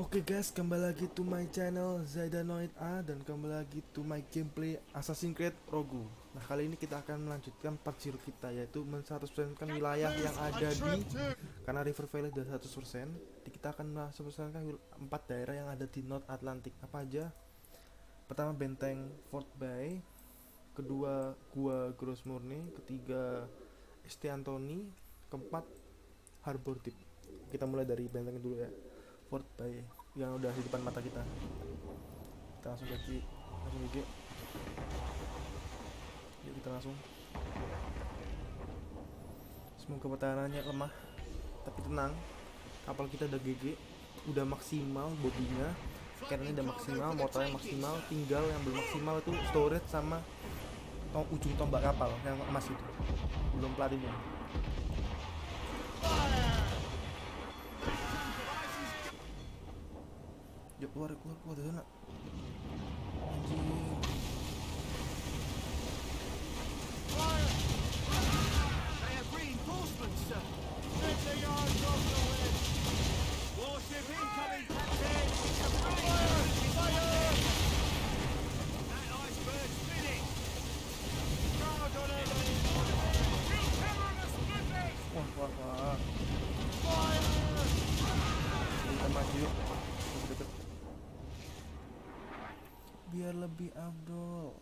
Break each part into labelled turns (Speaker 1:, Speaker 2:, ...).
Speaker 1: Oke guys, kembali lagi to my channel Zaidanoid A dan kembali lagi to my gameplay Assassin's Creed Rogue. Nah, kali ini kita akan melanjutkan part zero kita yaitu men 100% kan wilayah yang ada di karena River Valley sudah 100%, di kita akan 100% kan empat daerah yang ada di North Atlantic. Apa aja? Pertama benteng Fort Bay, kedua gua Gross Murni, ketiga St. Anthony, keempat Harbor Deep. Kita mulai dari benteng dulu ya. Fort Bay yang udah di depan mata kita. Kita langsung gaji langsung GG yuk kita langsung. Semoga pertahanannya lemah tapi tenang. Kapal kita udah GG udah maksimal bodinya. Karena udah maksimal motornya maksimal tinggal yang belum maksimal itu storage sama tong ujung tombak kapal yang emas itu. Belum platinum
Speaker 2: Crowd on it. Kill cover the splitters!
Speaker 1: Wah wah wah
Speaker 2: Fire!
Speaker 1: Kita maju yuk Lebih deket Biar lebih abdol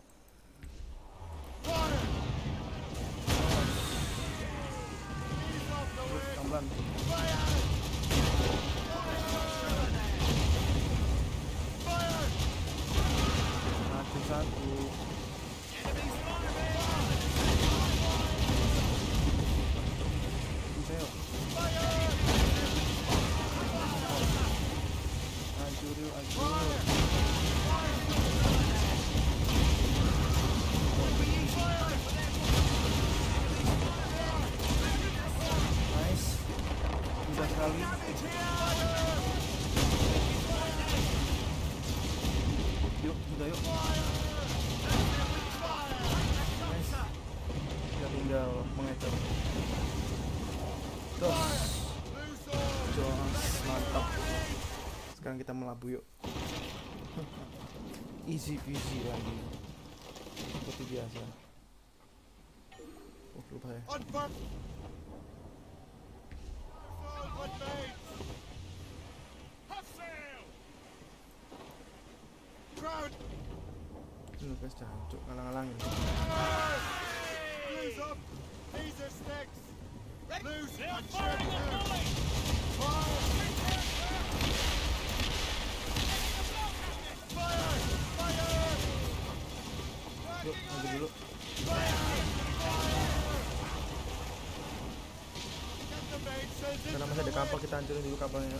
Speaker 1: Melabuh yuk Easy peasy lagi Seperti biasa Oh lupa ya.
Speaker 2: Crowd.
Speaker 1: Ini guys jancuk ngalang-ngalangin
Speaker 2: Lose up. These are sticks.
Speaker 3: They're firing a volley!
Speaker 2: Fire.
Speaker 1: Yuk ambil dulu Karena masih ada kapal kita hancurin dulu kapalnya.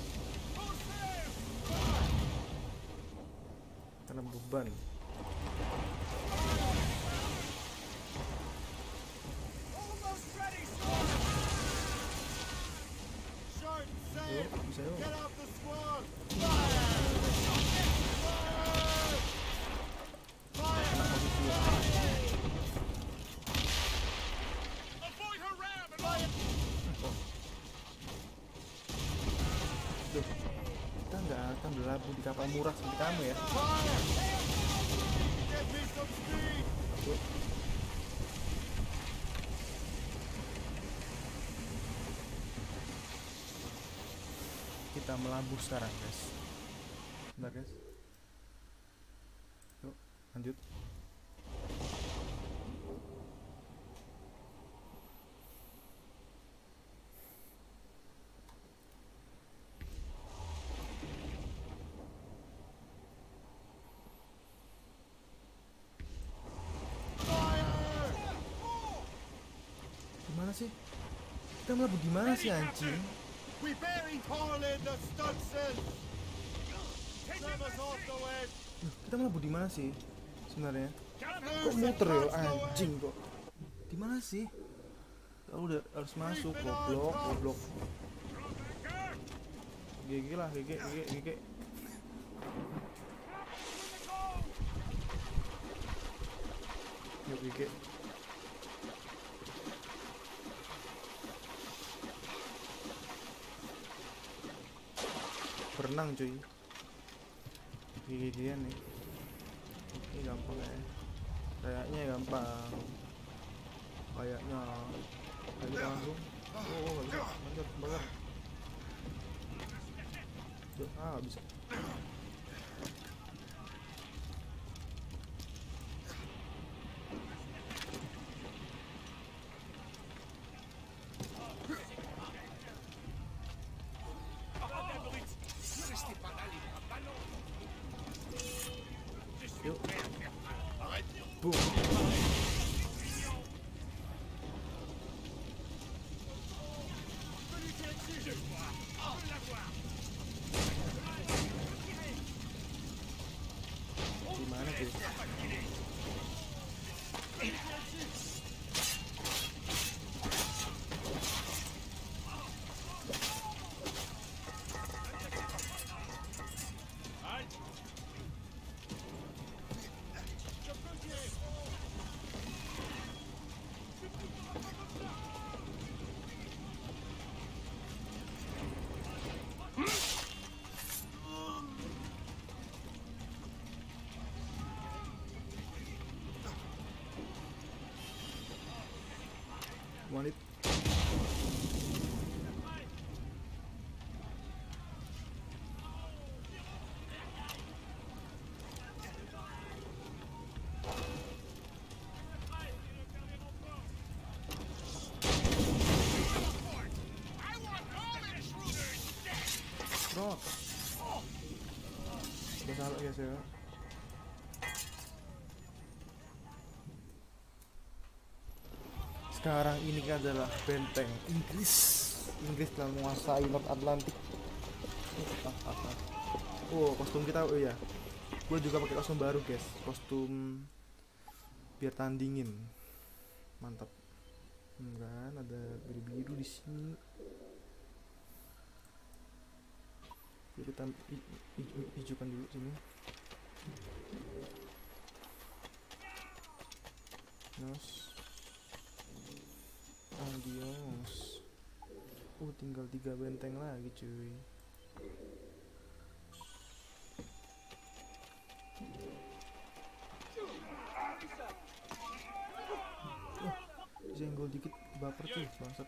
Speaker 1: Karena beban kapal murah seperti kamu ya? Kita melabuh sekarang guys Bentar guys Yuk lanjut
Speaker 2: Fire!
Speaker 1: Gimana sih? Kita melabuh di mana sih anjing?
Speaker 2: We buried in the!
Speaker 1: Loh, kita melabuh di mana sih? Sebenarnya Kok muter ya anjing kok Di mana sih? Tahu udah harus masuk goblok goblok GG lah GG GG GG Yuk GG berenang cuy. Gigi-gigian nih. Ini gampang ya kayaknya gampang. Kayaknya. Lagi langsung. Oh oh, nggak bisa Duh, ah bisa Udah salah guys ya. Sekarang ini adalah benteng Inggris. Inggris telah menguasai North Atlantic. Oh, kostum kita oh iya. Gue juga pakai kostum baru, guys. Kostum biar tandingin. Mantap. Hmm, kan ada biru-biru di sini. Jadi kita hi- hi- hijaukan dulu sini. Nos. Adios. Uh, tinggal tiga benteng lagi, cuy. Wah, senggol dikit baper cuy, bangsat.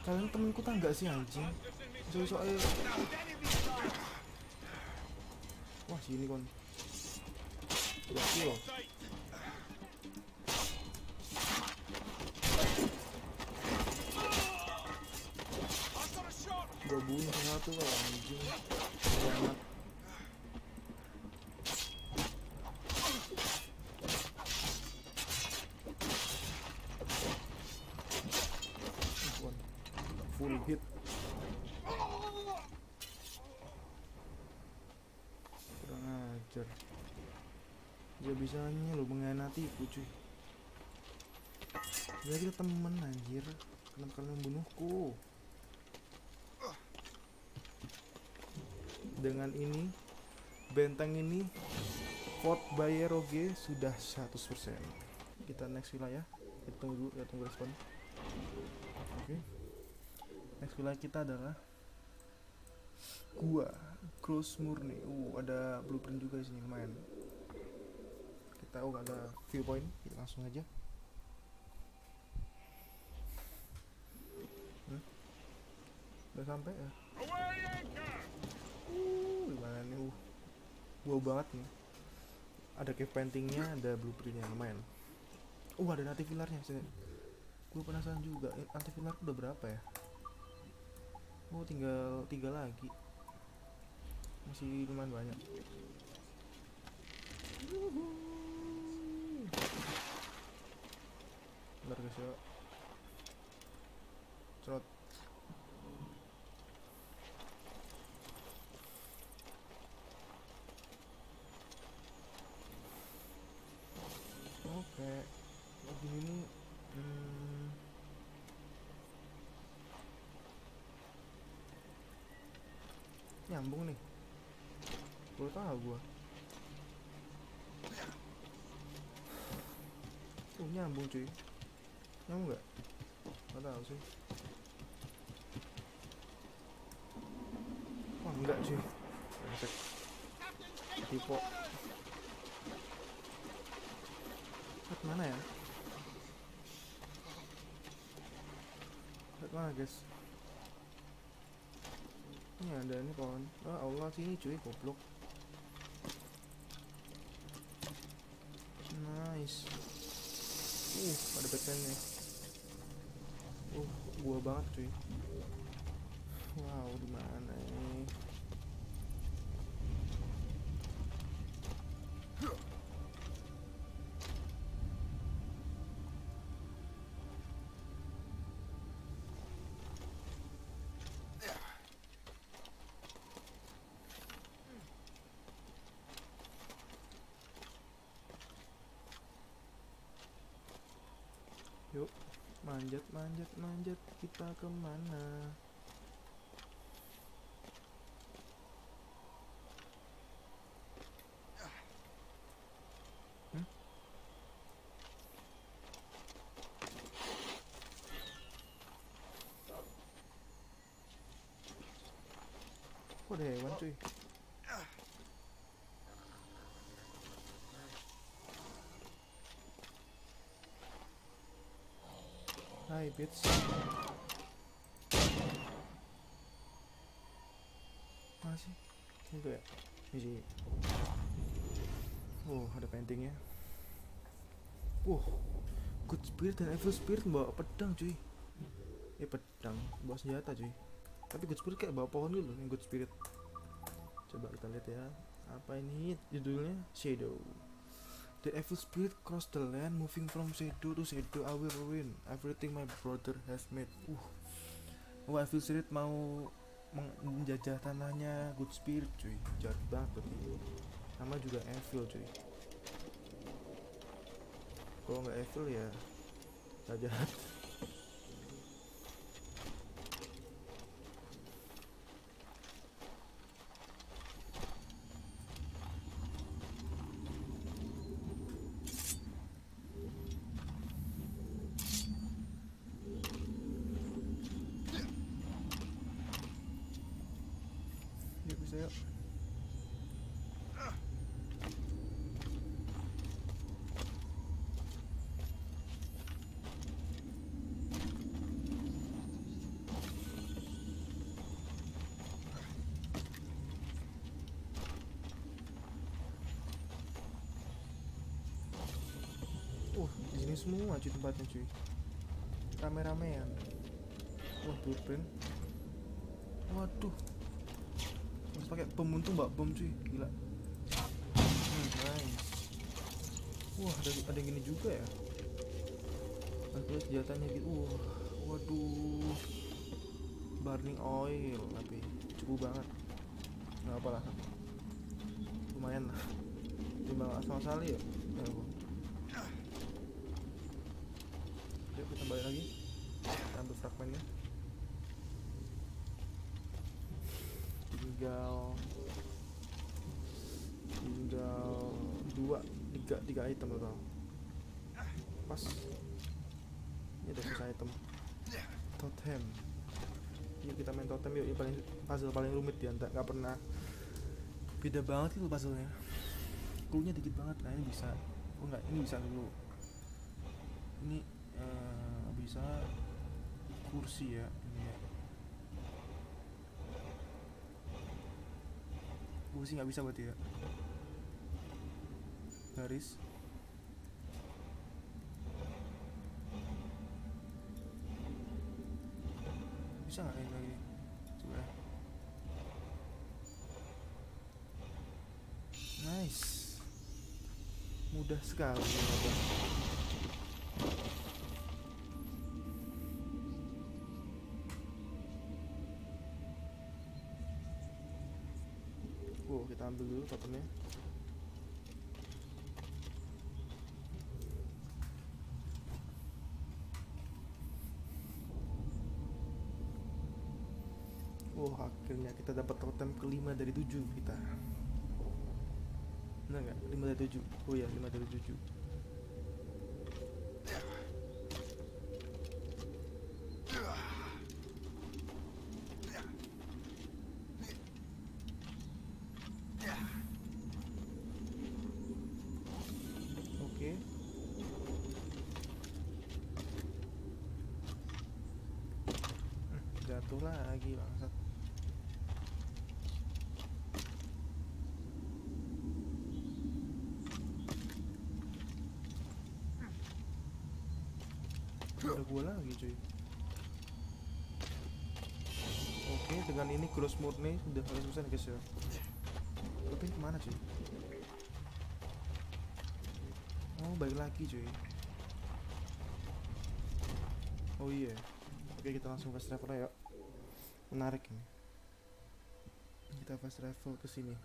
Speaker 1: kalian temenku tak nggak sih anjing? Soal soal Wah sini kon. Dua kilo.
Speaker 3: Sight! I've got a shot!
Speaker 1: Gua bunuh satu kalau anjing. Kiamat. Ajar. Dia bisanya lo mengkhianatiku cuy. Ya kita temen anjir. Kenapa kalian membunuhku? dengan ini benteng ini Fort Bayeroge sudah 100% kita next wilayah kita tunggu dulu kita tunggu respon oke next wilayah kita adalah gua Close Murni uh ada blueprint juga di sini lumayan kita oh ada viewpoint kita langsung aja Hmm? udah sampai ya! Uh, gimana nih? Uh, wow banget nih. Ada cave paintingnya, ada blueprintnya lumayan. Uh, ada native villarnya sih. Gue penasaran juga, eh, native villar udah berapa ya? Oh, tinggal tiga lagi. Masih lumayan banyak. Bentar guys ya. Cerot. Oke, lagi ini hmm, nyambung nih. Baru tahu gua. Oh nyambung cuy. Nyambung nggak? Nggak tahu sih. Wah enggak cuy. Brengsek. Tipe. Lihat mana ya? Lihat mana guys? Ini ada nih kawan. Oh Allah sini cuy goblok. Nice. Uh, ada backlandnya. Uh, gua banget cuy. Wow, di mana manjat, manjat, manjat. Kita kemana? Hmm? Kok thể hewan cuy? Hai bitch Masih Ini ya Ini Oh ada paintingnya. Uh Good Spirit dan Evil Spirit bawa pedang cuy. Eh pedang Bawa senjata cuy. Tapi Good Spirit kayak bawa pohon dulu Yang Good Spirit. Coba kita lihat ya Apa ini judulnya? Shadow The evil spirit crossed the land, moving from shadow to shadow. I will ruin everything my brother has made. Uh, wah evil spirit mau menjajah tanahnya good spirit, cuy. Jahat banget. Nama juga evil, cuy. Kalau nggak evil ya, nggak jahat. Yuk bisa yuk. Sini semua cuy tempatnya cuy. Rame-ramean. Wah, blueprint. Waduh, harus pakai bom untung mbak. Bom cuy. Gila. Hmm, nice. Wah ada ada yang gini juga ya? Lihat senjatanya gitu. Wah waduh. Burning oil tapi cukup banget. Nggak apa lah. Lumayan lah. Timbang asal asali ya ya Allah. yuk kita balik lagi kita ambil fragmennya tinggal tinggal dua tiga tiga item total pas. Ini ada sisa item. Totem. Yuk kita main totem yuk ini paling puzzle paling rumit ya nggak nggak pernah. Beda banget itu puzzlenya. Cluenya dikit banget nah ini bisa. Oh enggak ini bisa dulu. Ini eh, bisa kursi ya ini ya kursi nggak bisa berarti ya garis bisa nggak ini lagi? Coba ya. nice. Mudah sekali dulu Oh akhirnya kita dapat totem kelima dari tujuh kita. Benar Lima 5 dari 7 Oh ya lima dari 7 Gua lagi cuy. Oke dengan ini cross murni sudah harus selesai guys ya. Tapi ke mana cuy? Oh balik lagi cuy. Oh iya. Oke kita langsung fast travel yuk. Menarik ini. Kita fast travel ke sini.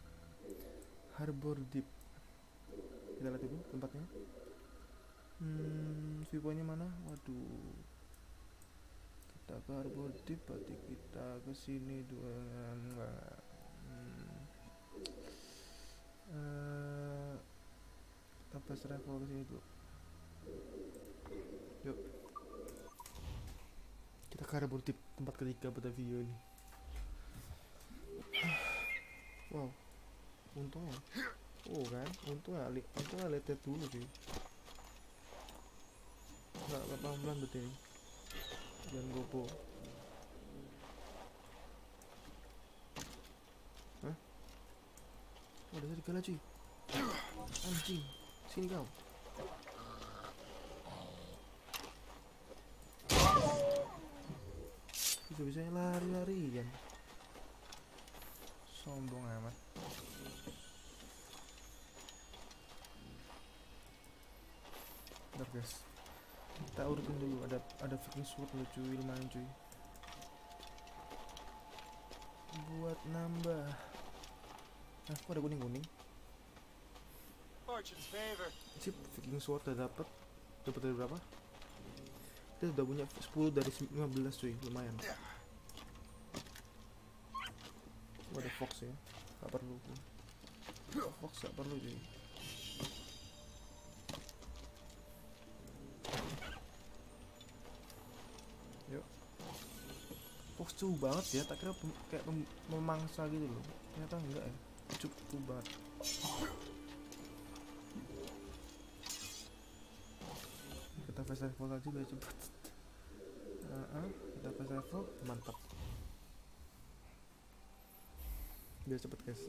Speaker 1: Harbor Deep. Kita lihat dulu tempatnya Hmm, viewpointnya mana? Waduh. Kita ke Deep, berarti kita ke sini dua enggak. Hmm. Eh, kita fast travel ke sini dulu. Yuk. Kita ke Deep, tempat ketiga pada video ini. Wow. Untungnya. Oh kan, untungnya, li untungnya lihat dulu sih nggak nggak pelan berarti ini. Jangan gopo Hah? Oh, ada serigala cuy. Anjing. Sini kau. Bisa bisanya lari-lari kan? Sombong amat. Guys kita urutin dulu ada ada freaking sword loh cuy lumayan cuy. Buat nambah. Nah kok ada kuning kuning sip freaking sword udah dapet. Dapat dari berapa? Kita udah punya 10 dari 15 cuy lumayan. Oh, ada fox ya gak perlu. Fox gak perlu cuy Cukup banget ya, tak kira kayak memangsa gitu loh. Ternyata enggak ya, cukup banget. Kita fast travel aja biar cepet. Kita fast travel, mantap. Biar cepet guys.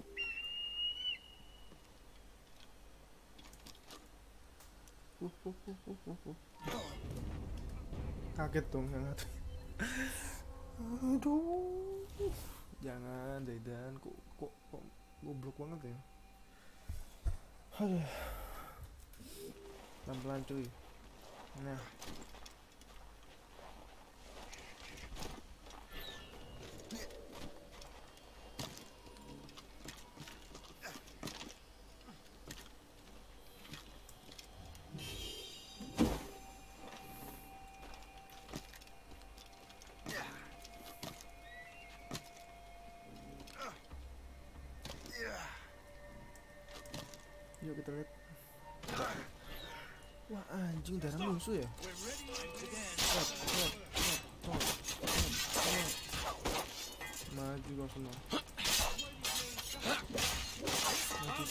Speaker 1: Uh, uh, uh, uh, uh, uh. Kaget dong yang. Aduh. Jangan Daidan kok kok kok goblok banget ya. Aduh. Pelan-pelan cuy. Nah. Kita lihat. Wah anjing darah musuh ya. Stop, stop. Maju kau semua. Maju.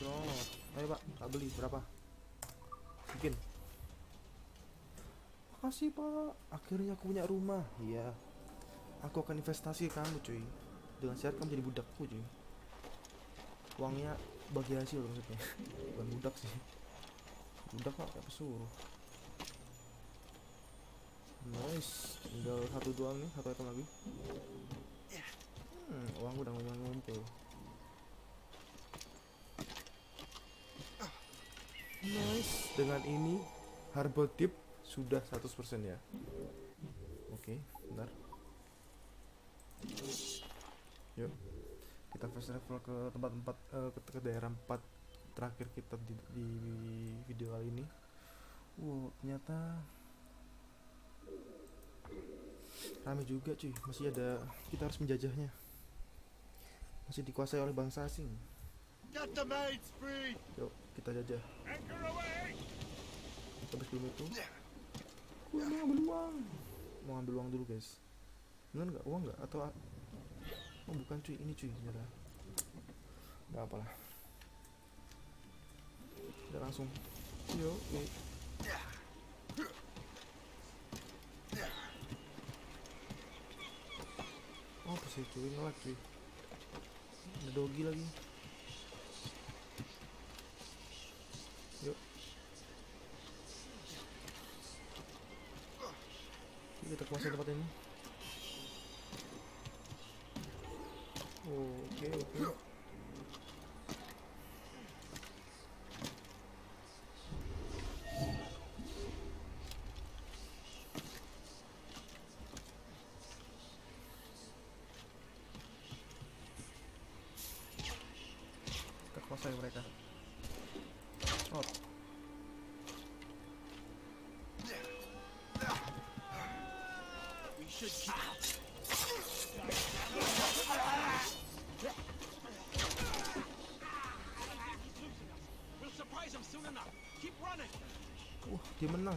Speaker 1: Drop. Ayo pak, tak beli berapa? Bikin. Makasih pak. Akhirnya aku punya rumah. Iya. Aku akan investasi ke kamu cuy. Dengan syarat kamu jadi budakku cuy. Uangnya bagi hasil maksudnya. Bukan budak sih. Budak pak kayak pesuruh. Nice. Tinggal satu doang nih, satu item lagi. Hmm, uang udah ngumpul-ngumpul. Nice. Dengan ini Harbor Deep sudah 100% ya. Oke, bentar. Yuk kita fast travel ke tempat-tempat eh, ke, ke daerah empat terakhir kita di, di video kali ini. Wow ternyata rame juga cuy. Masih ada kita harus menjajahnya. Masih dikuasai oleh bangsa asing. Yuk kita jajah. Tapi sebelum itu. Gue mau ambil uang. Mau ambil uang dulu guys bener nggak? Uang nggak? Atau oh bukan cuy ini cuy ternyata nggak apa lah. Udah langsung. Yo nih oh pasti cuy? Ngelak cuy. Ada dogi lagi. Yuk, kita kuasai tempat ini oke oke kita kuasai mereka oh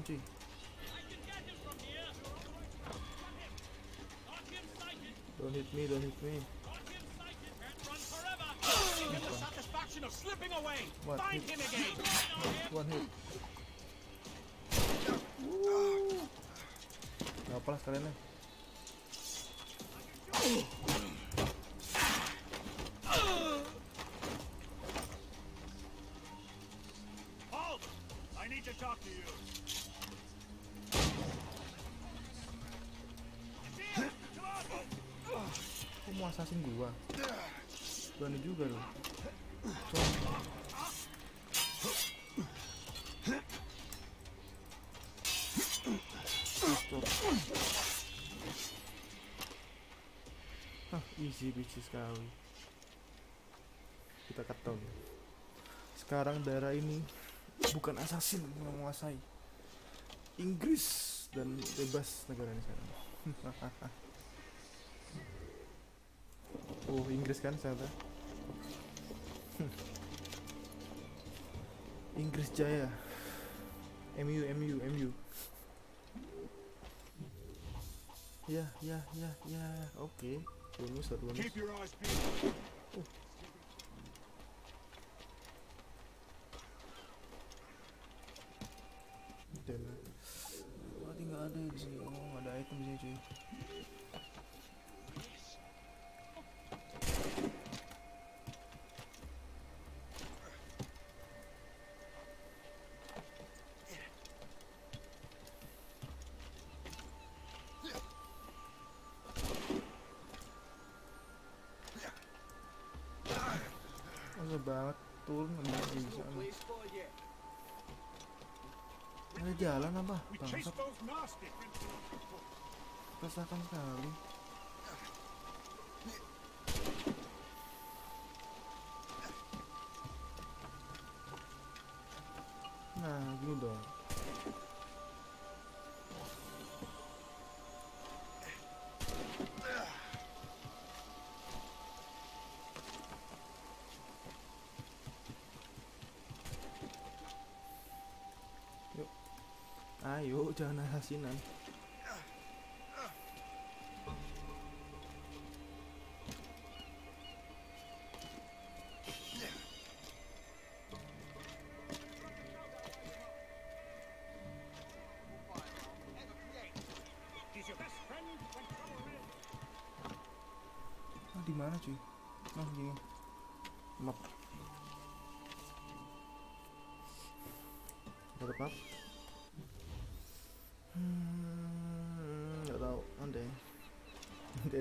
Speaker 3: sighted.
Speaker 1: don't hit me don't hit me
Speaker 3: Got him sighted. Can't run forever. Give him the satisfaction of slipping away.
Speaker 1: What?
Speaker 3: Find him again.
Speaker 1: one hit Gak apa lah sekalian lah assassin gua? Berani juga lu. Stop. Hah, easy bitchy sekali. Kita cut Sekarang daerah ini Bukan assassin yang menguasai Inggris Dan bebas negara ini sekarang Oh Inggris kan ternyata. Inggris Jaya. MU MU MU Ya ya ya ya. Oke. Bonus lah bonus.
Speaker 2: Your eyes peeled.
Speaker 1: Dan Berarti nggak ada di sini. Oh ada item di sini cuy Masa banget turun nggak bisa. Ada jalan apa? Bangsat kesakan sekali. Ayo, jangan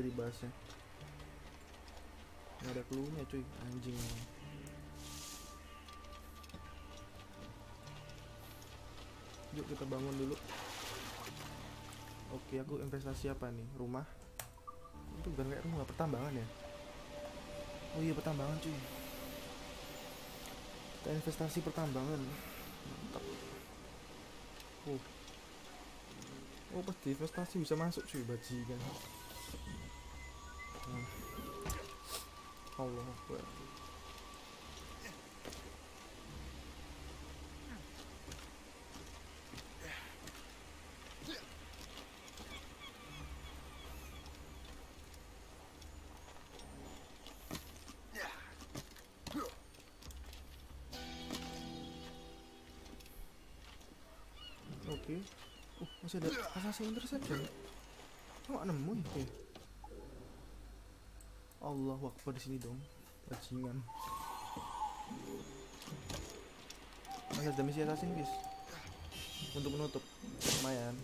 Speaker 1: Nanti dibahasnya. Nggak ada clue-nya cuy, anjing. Yuk kita bangun dulu. Oke, aku investasi apa nih? Rumah. itu bukan kayak rumah pertambangan ya oh iya pertambangan cuy kita investasi pertambangan mantap oh oh pas investasi bisa masuk cuy bajingan Allah Akbar Oke. Uh, masih ada assassin interception. Oh, nggak nemu ya? Oke. Allah Akbar di sini dong. Bajingan. Masih ada misi assassin, guys. Untuk menutup. Lumayan.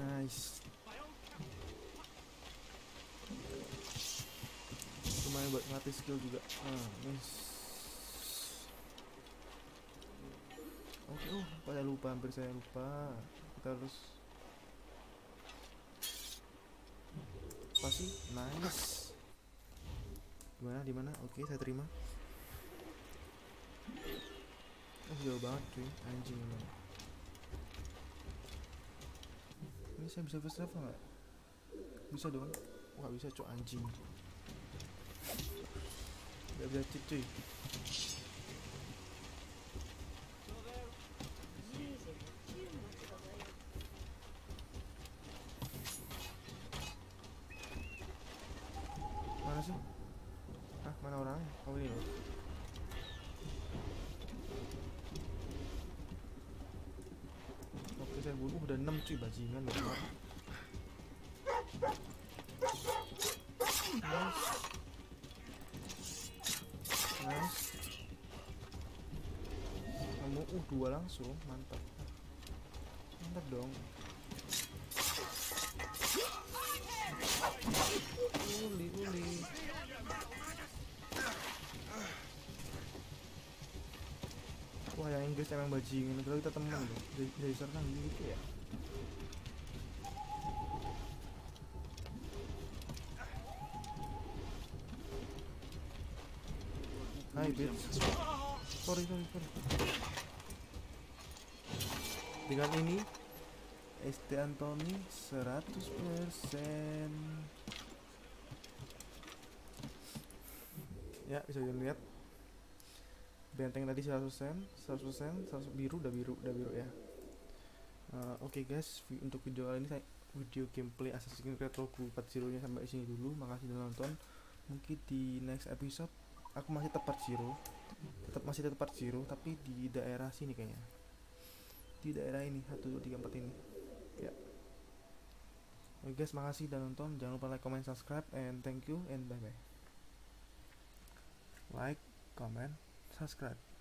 Speaker 1: Nice. Lumayan buat ngelatih skill juga. Ah, nice. Oke, oh, pada lupa, hampir saya lupa. Kita harus apa sih? Nice. Gimana? Di mana? Oke, saya terima. Oh, jauh banget, cuy. Anjing. Ini saya bisa fast travel nggak? Bisa dong. Wah, bisa cok anjing. Gak bisa cheat. Mana sih? Ah, mana orangnya? Oh ini loh. Oke, saya bunuh udah 6 cuy bajingan loh. Nice. Nice. Kamu uh dua langsung, mantap. Mantap dong. Inggris emang bajingan kalau kita teman loh dari serang gitu ya. Hai bitch Sorry sorry sorry. Dengan ini ST Anthony 100% Ya bisa dilihat benteng tadi 100% 100% 100 biru udah biru udah biru ya. Uh, oke guys vi- untuk video kali ini saya video gameplay Assassin's Creed Rogue 40 nya sampai sini dulu. Makasih udah nonton. Mungkin di next episode aku masih tepat zero. Tetap masih tepat zero tapi di daerah sini kayaknya. Di daerah ini 1 2 3 4 ini. Ya. Oke guys makasih udah nonton. Jangan lupa like comment subscribe and thank you and bye bye like comment subscribe